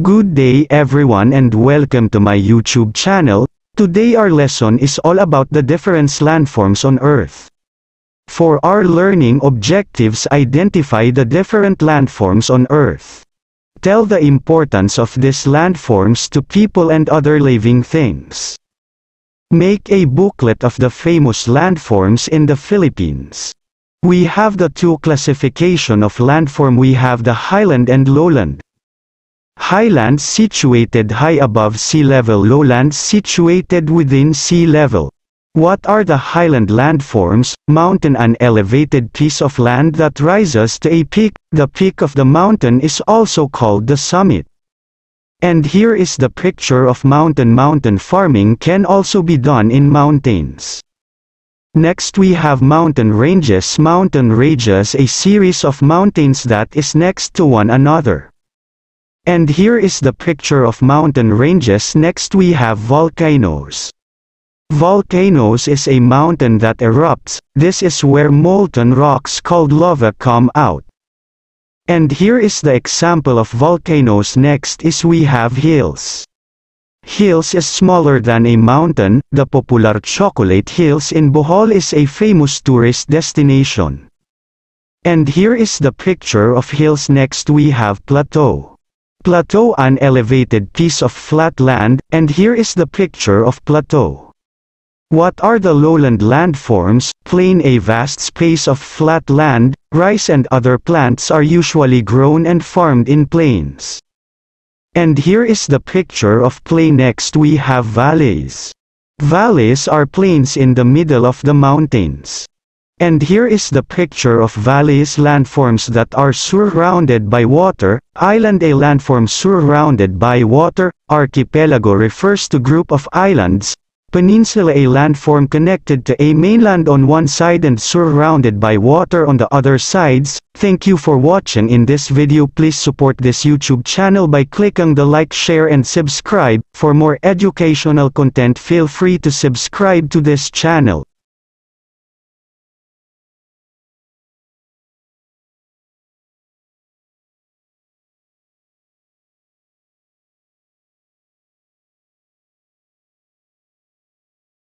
Good day everyone and welcome to my YouTube channel. Today our lesson is all about the different landforms on Earth. For our learning objectives identify the different landforms on Earth. Tell the importance of these landforms to people and other living things. Make a booklet of the famous landforms in the Philippines. We have the two classification of landform we have the highland and lowland. Highlands situated high above sea level lowlands situated within sea level. What are the highland landforms? Mountain an elevated piece of land that rises to a peak, the peak of the mountain is also called the summit. And here is the picture of mountain mountain farming can also be done in mountains. Next we have mountain ranges mountain ranges a series of mountains that is next to one another. And here is the picture of mountain ranges next we have volcanoes. Volcanoes is a mountain that erupts, this is where molten rocks called lava come out. And here is the example of volcanoes next is we have hills. Hills is smaller than a mountain, the popular Chocolate Hills in Bohol is a famous tourist destination. And here is the picture of hills next we have plateau. Plateau an elevated piece of flat land, and here is the picture of plateau. What are the lowland landforms? Plain a vast space of flat land, rice and other plants are usually grown and farmed in plains. And here is the picture of plain next we have valleys. Valleys are plains in the middle of the mountains. And here is the picture of valleys landforms that are surrounded by water, island a landform surrounded by water, archipelago refers to group of islands, peninsula a landform connected to a mainland on one side and surrounded by water on the other sides. Thank you for watching in this video please support this YouTube channel by clicking the like share and subscribe. For more educational content feel free to subscribe to this channel.